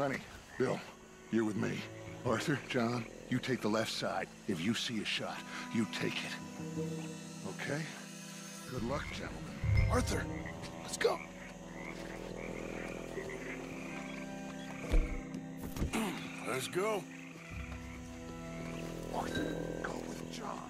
Plenty. Bill, you're with me. Arthur, John, you take the left side. If you see a shot, you take it. Okay? Good luck, gentlemen. Arthur, let's go. Let's go. Arthur, go with John.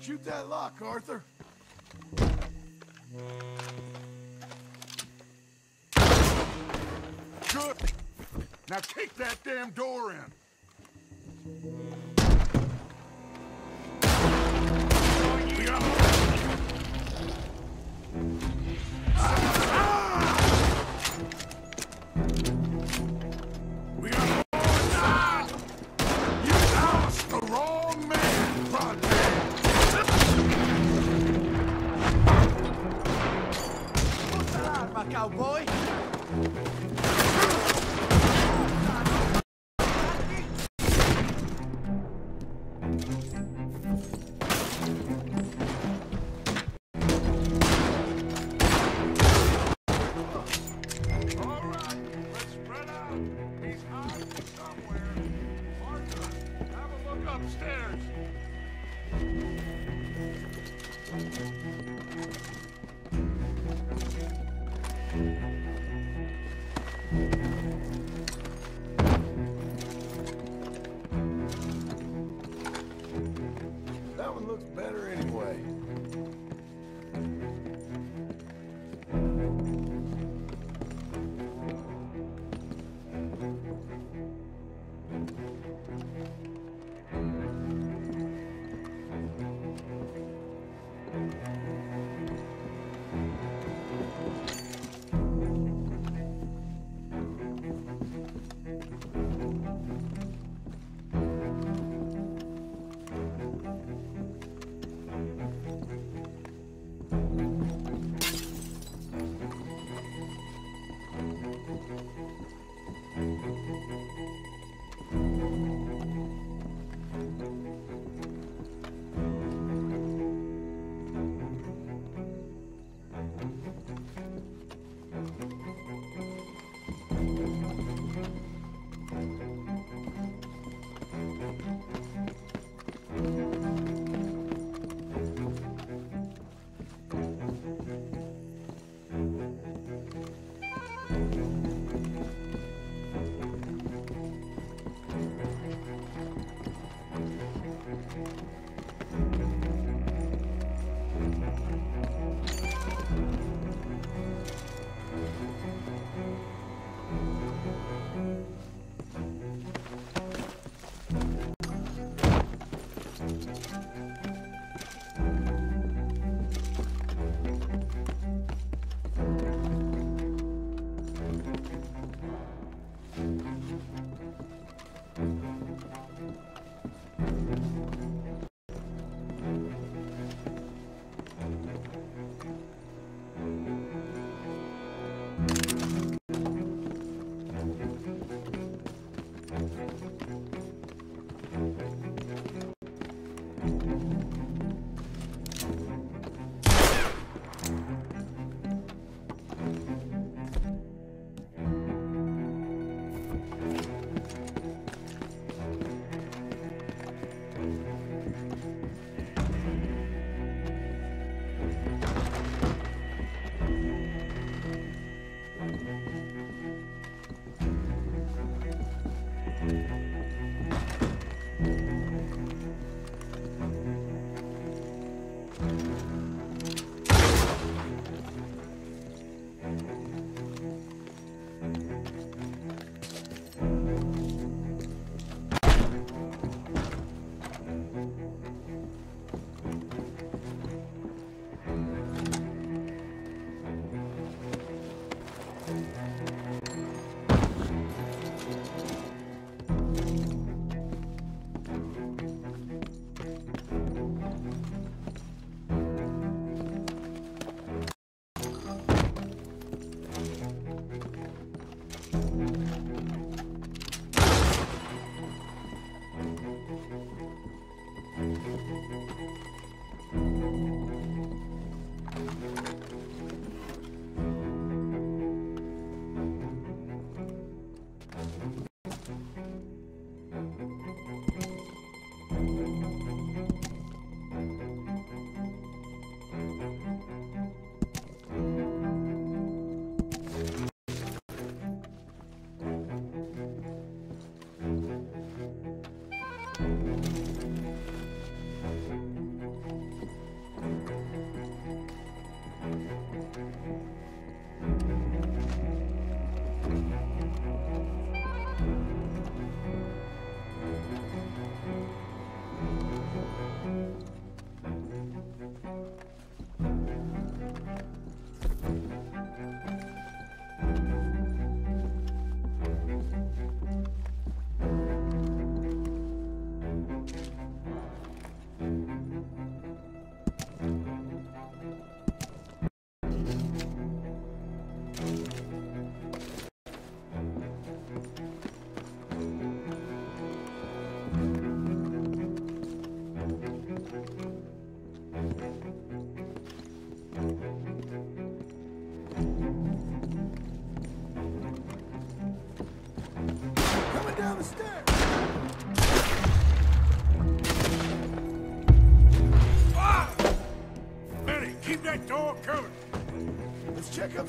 Shoot that lock, Arthur. Good. Now kick that damn door in.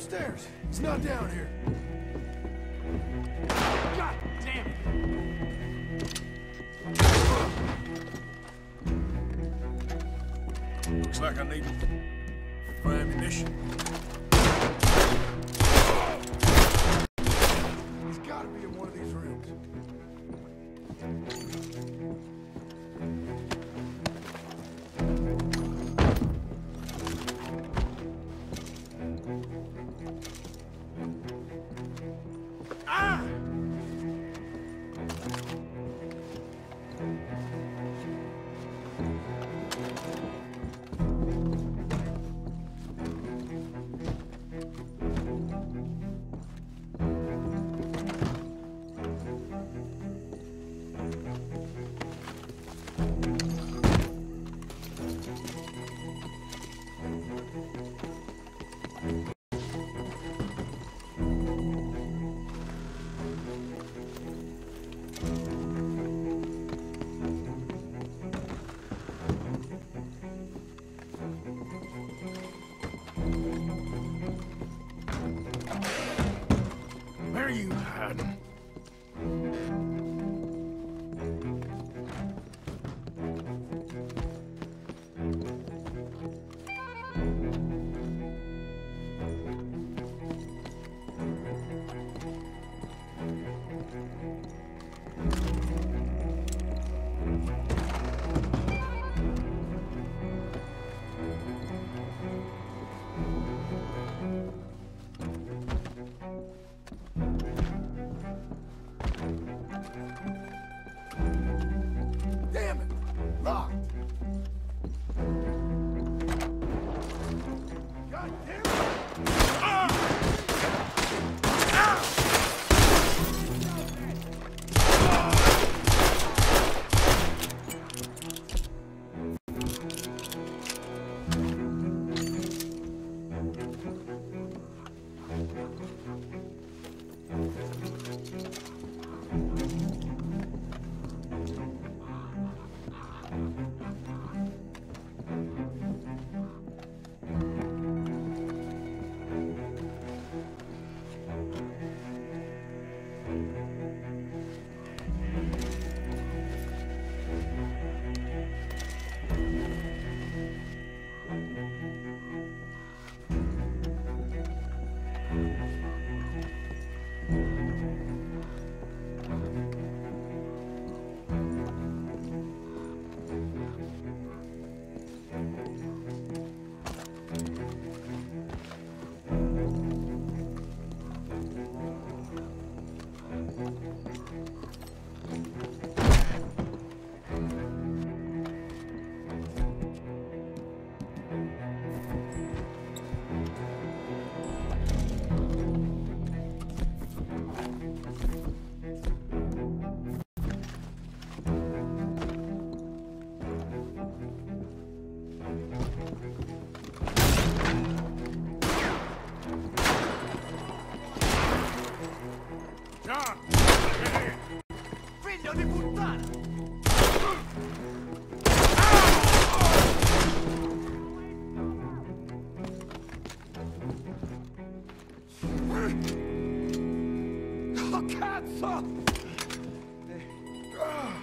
Upstairs. He's not down here. God damn it. Looks like I need for ammunition.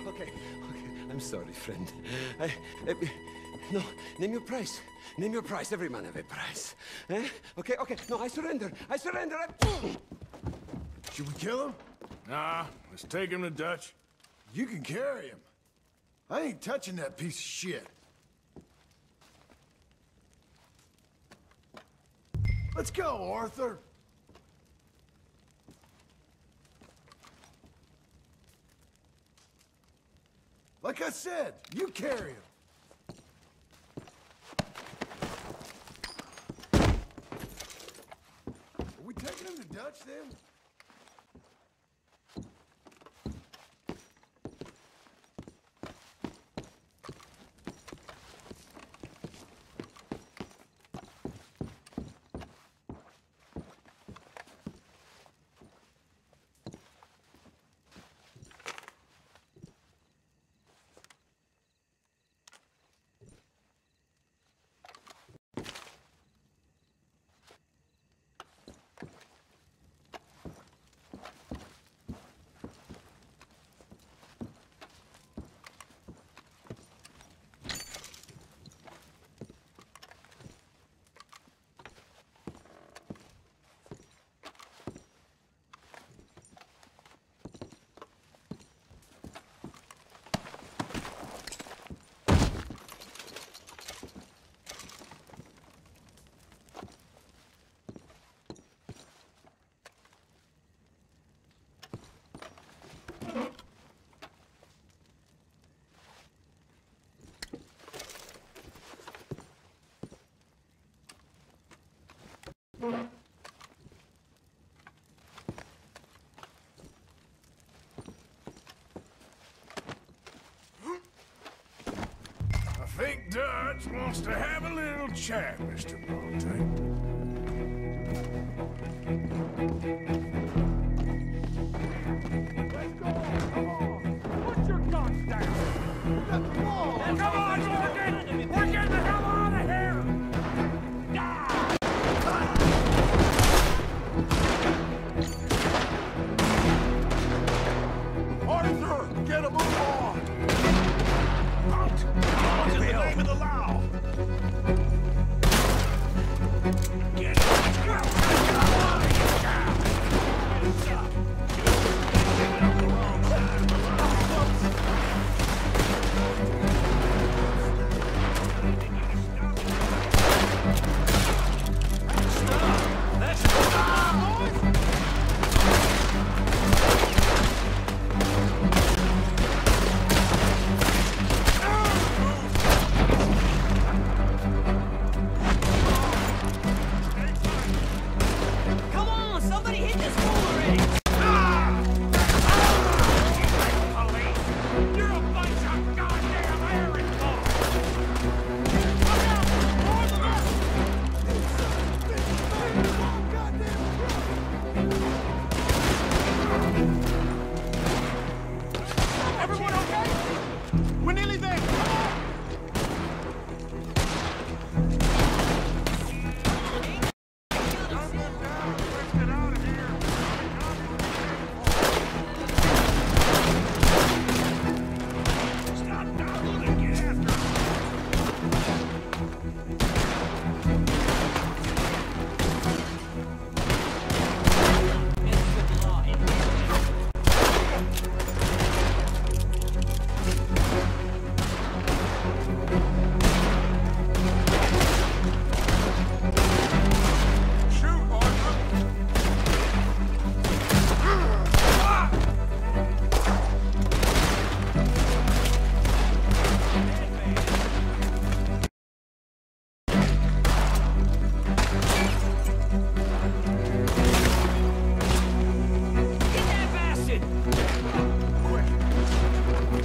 Okay, okay. I'm sorry, friend. I, eh, no, name your price. Name your price. Every man have a price. Eh? Okay, okay. No, I surrender. I surrender. I... Should we kill him? Nah, let's take him to Dutch. You can carry him. I ain't touching that piece of shit. Let's go, Arthur. Like I said, you carry him. Are we taking him to Dutch then? Dutch wants to have a little chat, Mr. Bronte.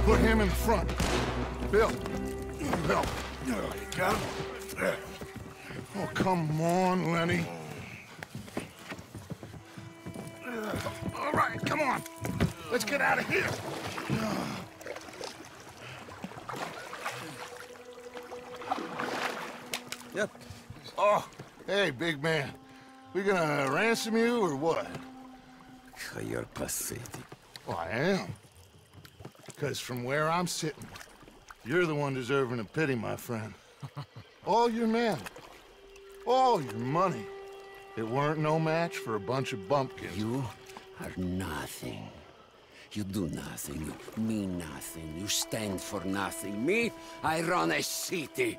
Put him in front. Bill. Bill. You got him? Oh, come on, Lenny. All right, come on. Let's get out of here. Yep. Oh, hey, big man. We gonna ransom you or what? You're pathetic. Well, I am. Because from where I'm sitting, you're the one deserving of pity, my friend. All your men, all your money, it weren't no match for a bunch of bumpkins. You are nothing. You do nothing. You mean nothing. You stand for nothing. Me, I run a city.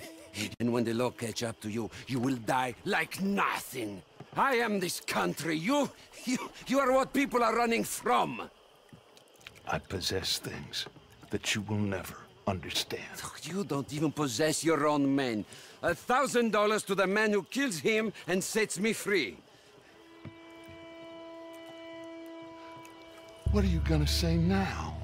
and when the law catch up to you, you will die like nothing. I am this country. You, you, you are what people are running from. I possess things that you will never understand. Oh, you don't even possess your own men. A thousand dollars to the man who kills him and sets me free. What are you gonna say now?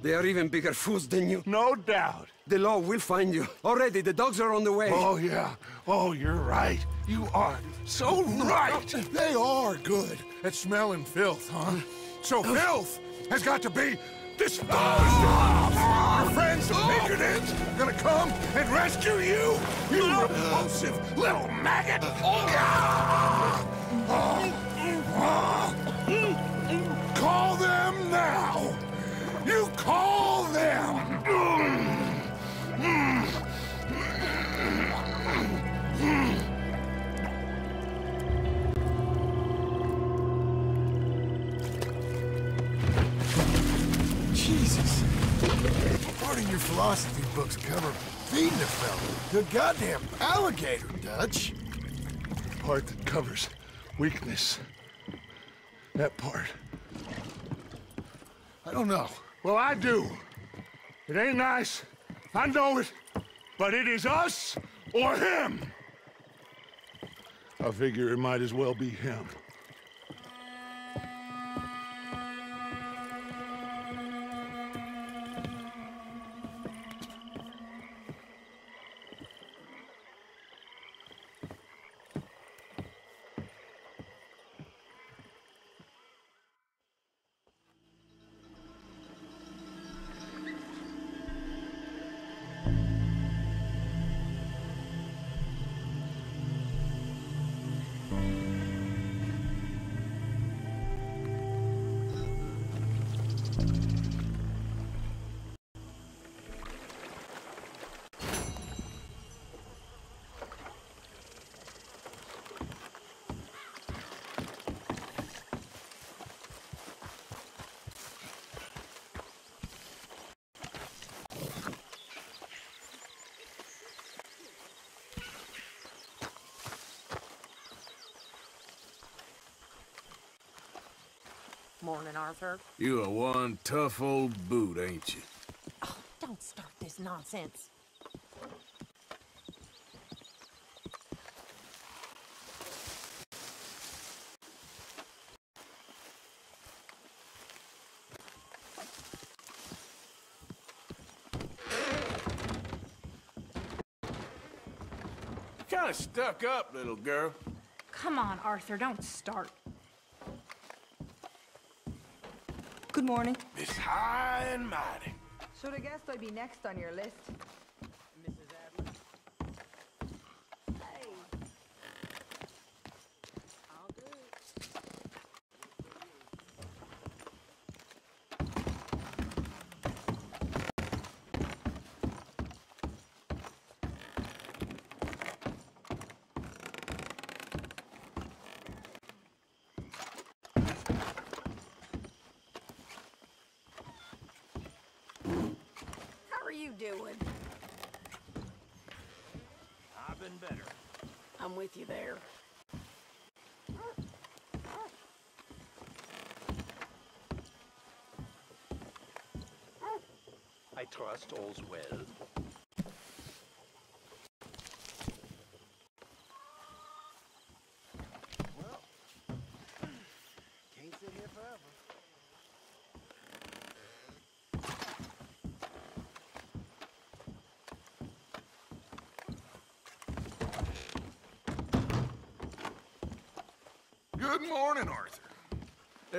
They are even bigger fools than you. No doubt. The law will find you. Already, the dogs are on the way. Oh, yeah. Oh, you're right. You are so right. They are good at smelling filth, huh? So filth has got to be disposed of. Your friends, the patriots, are gonna come and rescue you. You repulsive little maggot. Call them now. You call them. Philosophy books cover feeding a fella. The goddamn alligator, Dutch. The Part that covers weakness. That part. I don't know. Well, I do. It ain't nice. I know it. But it is us or him. I figure it might as well be him. Morning, Arthur. You are one tough old boot, ain't you? Oh, don't start this nonsense. Kinda stuck up, little girl. Come on, Arthur, don't start. Good morning. It's high and mighty. Should have guessed I'd be next on your list. Doing? I've been better. I'm with you there. I trust all's well. Well,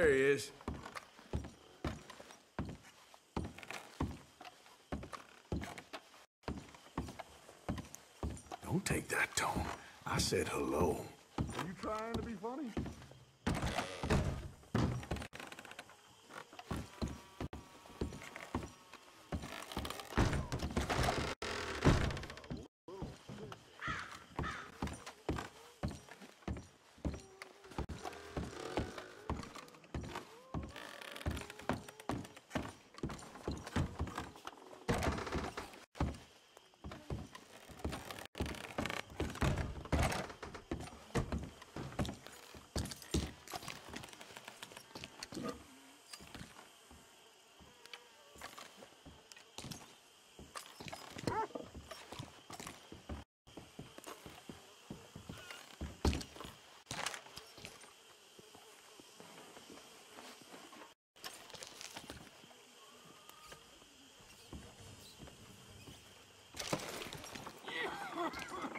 There he is. Don't take that tone. I said hello. Ha ha ha!